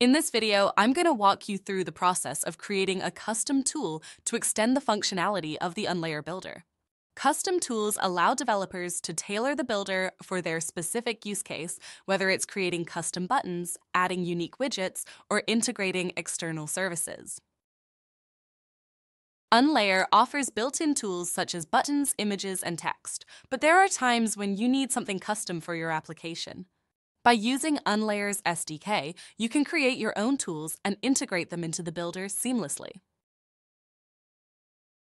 In this video, I'm going to walk you through the process of creating a custom tool to extend the functionality of the Unlayer Builder. Custom tools allow developers to tailor the builder for their specific use case, whether it's creating custom buttons, adding unique widgets, or integrating external services. Unlayer offers built-in tools such as buttons, images, and text, but there are times when you need something custom for your application. By using Unlayer's SDK, you can create your own tools and integrate them into the builder seamlessly.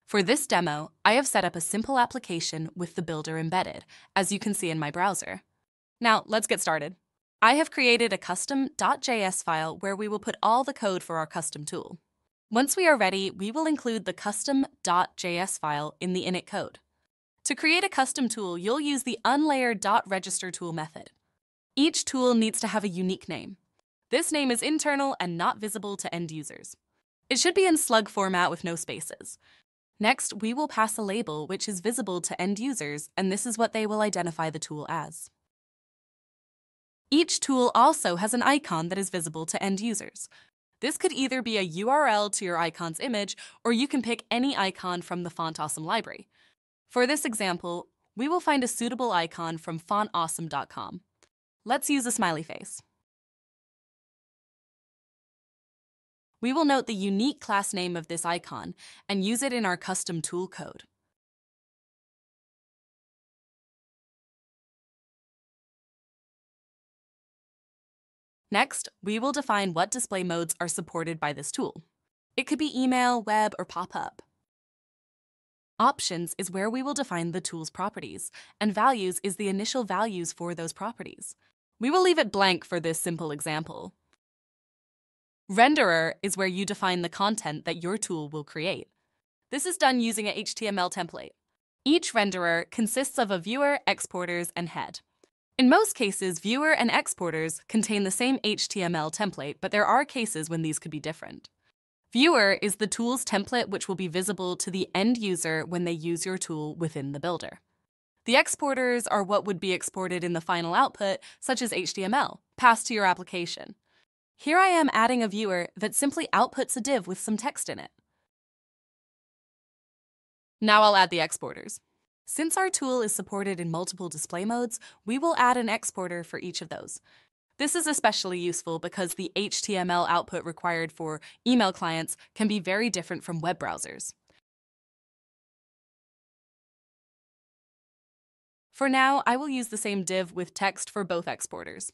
For this demo, I have set up a simple application with the builder embedded, as you can see in my browser. Now, let's get started. I have created a custom .js file where we will put all the code for our custom tool. Once we are ready, we will include the custom.js file in the init code. To create a custom tool, you'll use the unlayer.register tool method. Each tool needs to have a unique name. This name is internal and not visible to end users. It should be in slug format with no spaces. Next, we will pass a label which is visible to end users, and this is what they will identify the tool as. Each tool also has an icon that is visible to end users. This could either be a URL to your icon's image, or you can pick any icon from the Font Awesome library. For this example, we will find a suitable icon from fontawesome.com. Let's use a smiley face. We will note the unique class name of this icon and use it in our custom tool code. Next, we will define what display modes are supported by this tool. It could be email, web, or pop-up. Options is where we will define the tool's properties, and values is the initial values for those properties. We will leave it blank for this simple example. Renderer is where you define the content that your tool will create. This is done using an HTML template. Each renderer consists of a viewer, exporters, and head. In most cases, viewer and exporters contain the same HTML template, but there are cases when these could be different. Viewer is the tool's template which will be visible to the end user when they use your tool within the builder. The exporters are what would be exported in the final output, such as HTML, passed to your application. Here I am adding a viewer that simply outputs a div with some text in it. Now I'll add the exporters. Since our tool is supported in multiple display modes, we will add an exporter for each of those. This is especially useful because the HTML output required for email clients can be very different from web browsers. For now, I will use the same div with text for both exporters.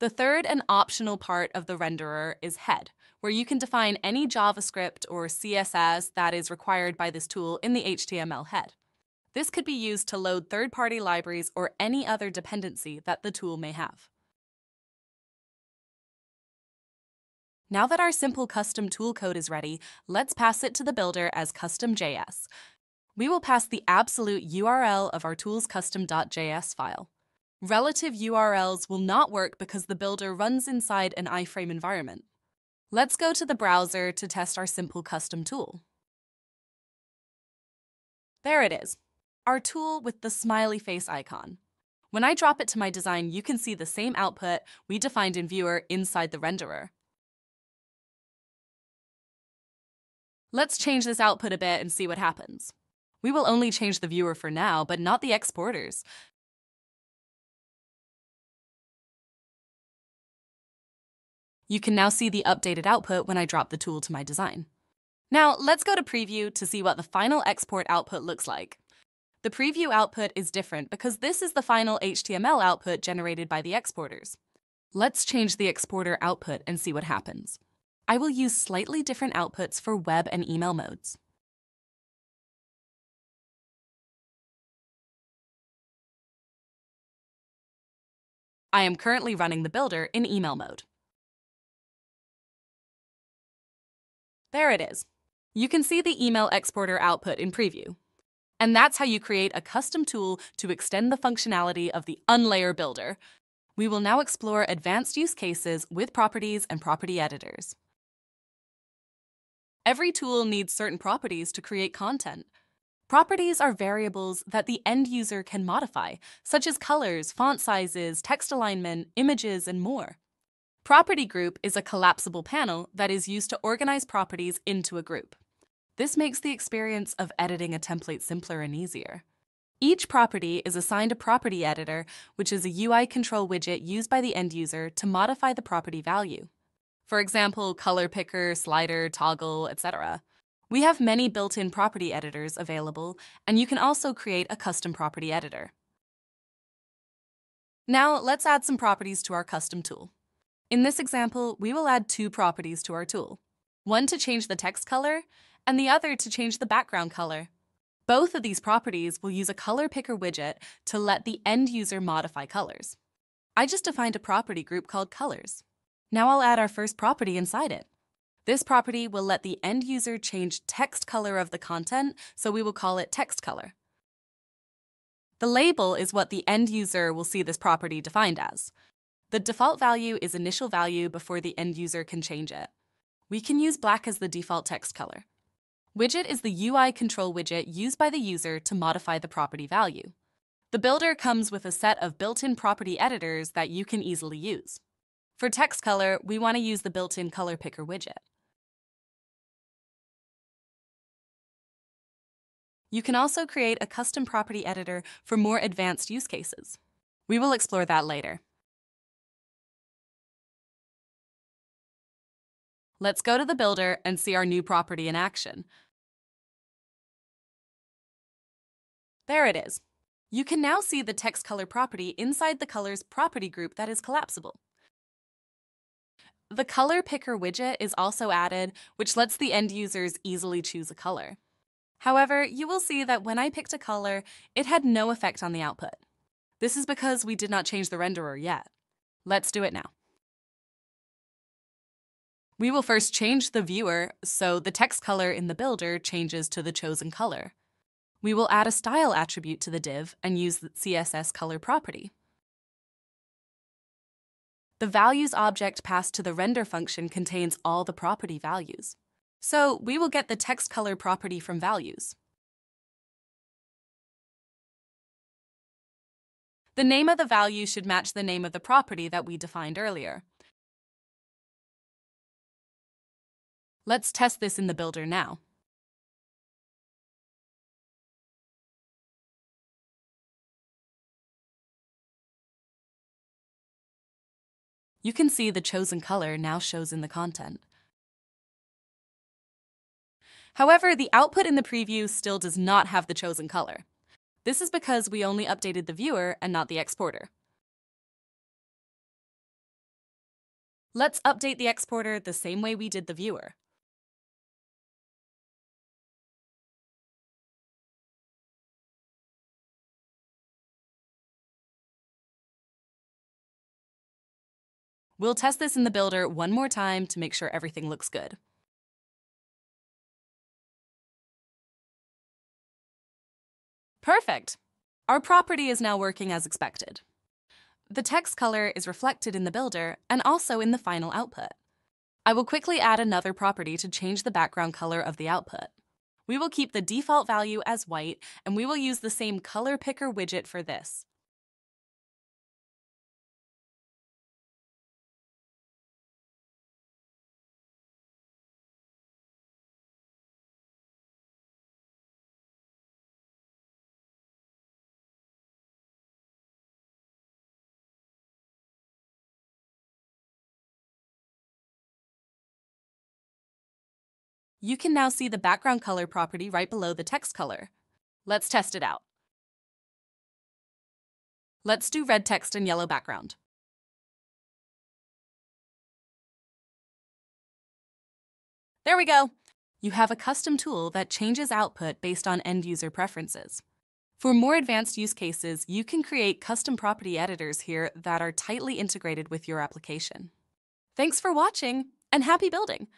The third and optional part of the renderer is head, where you can define any JavaScript or CSS that is required by this tool in the HTML head. This could be used to load third-party libraries or any other dependency that the tool may have. Now that our simple custom tool code is ready, let's pass it to the builder as custom.js. We will pass the absolute URL of our tool's custom.js file. Relative URLs will not work because the builder runs inside an iframe environment. Let's go to the browser to test our simple custom tool. There it is, our tool with the smiley face icon. When I drop it to my design, you can see the same output we defined in Viewer inside the renderer. Let's change this output a bit and see what happens. We will only change the viewer for now, but not the exporters. You can now see the updated output when I drop the tool to my design. Now, let's go to preview to see what the final export output looks like. The preview output is different because this is the final HTML output generated by the exporters. Let's change the exporter output and see what happens. I will use slightly different outputs for web and email modes. I am currently running the builder in email mode. There it is. You can see the email exporter output in preview. And that's how you create a custom tool to extend the functionality of the Unlayer Builder. We will now explore advanced use cases with properties and property editors. Every tool needs certain properties to create content. Properties are variables that the end user can modify, such as colors, font sizes, text alignment, images, and more. Property Group is a collapsible panel that is used to organize properties into a group. This makes the experience of editing a template simpler and easier. Each property is assigned a property editor, which is a UI control widget used by the end user to modify the property value. For example, color picker, slider, toggle, etc. We have many built-in property editors available, and you can also create a custom property editor. Now, let's add some properties to our custom tool. In this example, we will add two properties to our tool, one to change the text color, and the other to change the background color. Both of these properties will use a color picker widget to let the end user modify colors. I just defined a property group called colors. Now I'll add our first property inside it. This property will let the end user change text color of the content, so we will call it text color. The label is what the end user will see this property defined as. The default value is initial value before the end user can change it. We can use black as the default text color. Widget is the UI control widget used by the user to modify the property value. The builder comes with a set of built-in property editors that you can easily use. For text color, we want to use the built-in color picker widget. You can also create a custom property editor for more advanced use cases. We will explore that later. Let's go to the builder and see our new property in action. There it is. You can now see the text color property inside the colors property group that is collapsible. The color picker widget is also added, which lets the end users easily choose a color. However, you will see that when I picked a color, it had no effect on the output. This is because we did not change the renderer yet. Let's do it now. We will first change the viewer so the text color in the builder changes to the chosen color. We will add a style attribute to the div and use the CSS color property. The values object passed to the render function contains all the property values. So we will get the text color property from values. The name of the value should match the name of the property that we defined earlier. Let's test this in the builder now. You can see the chosen color now shows in the content. However, the output in the preview still does not have the chosen color. This is because we only updated the viewer and not the exporter. Let's update the exporter the same way we did the viewer. We'll test this in the builder one more time to make sure everything looks good. Perfect! Our property is now working as expected. The text color is reflected in the builder and also in the final output. I will quickly add another property to change the background color of the output. We will keep the default value as white, and we will use the same color picker widget for this. You can now see the background color property right below the text color. Let's test it out. Let's do red text and yellow background. There we go. You have a custom tool that changes output based on end user preferences. For more advanced use cases, you can create custom property editors here that are tightly integrated with your application. Thanks for watching, and happy building!